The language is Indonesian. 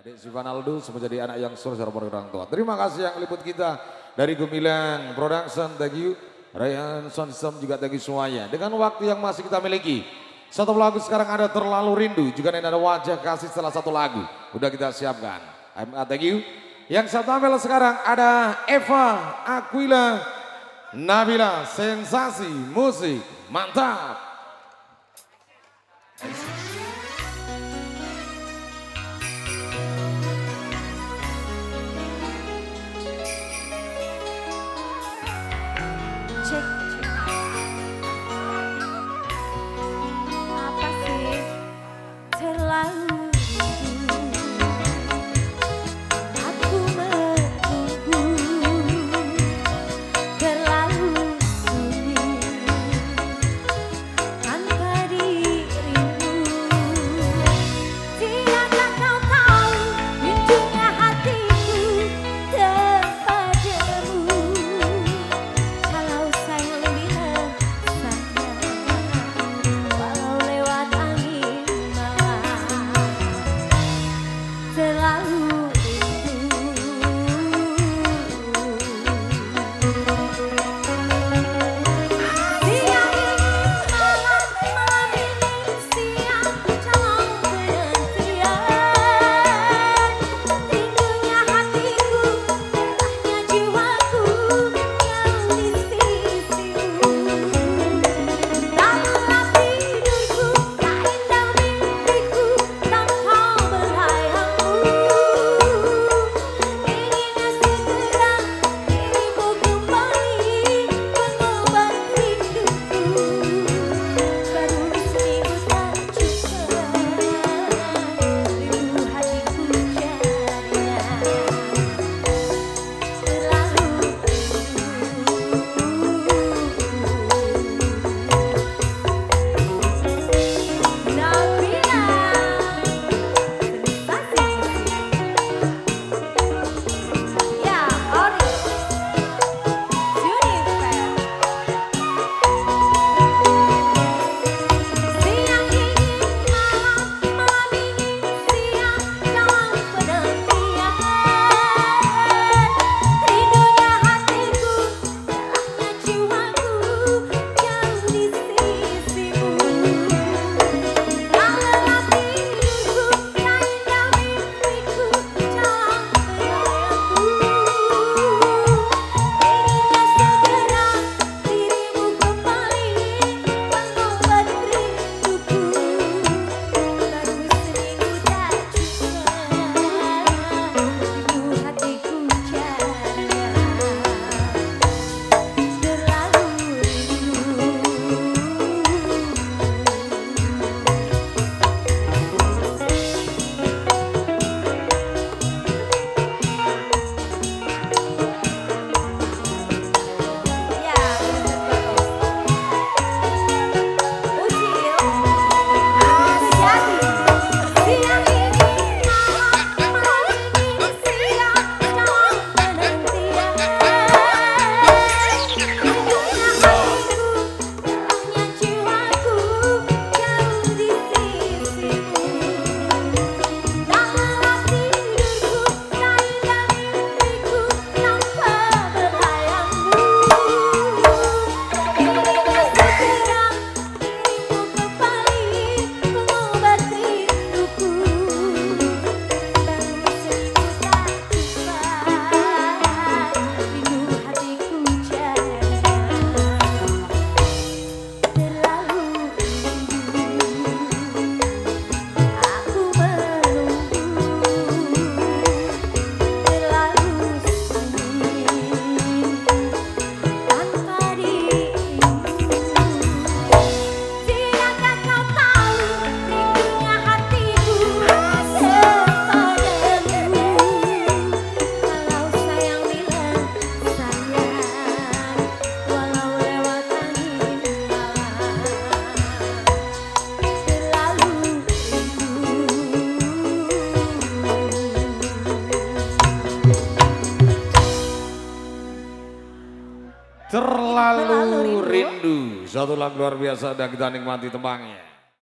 Adik Sivan Aldo menjadi anak yang surga orang tua. Terima kasih yang liput kita dari Gemilang Production, thank you. Ryan Sound System juga thank you semuanya. Dengan waktu yang masih kita miliki. Satu lagu sekarang ada Terlalu Rindu, juga ada Wajah Kasih salah satu lagu. Udah kita siapkan. Thank you. Yang saya tampil sekarang ada Eva Aquila Nabila Sensasi Musik. Mantap. Terlalu rindu. Satu lagu luar biasa dan kita nikmati tembangnya.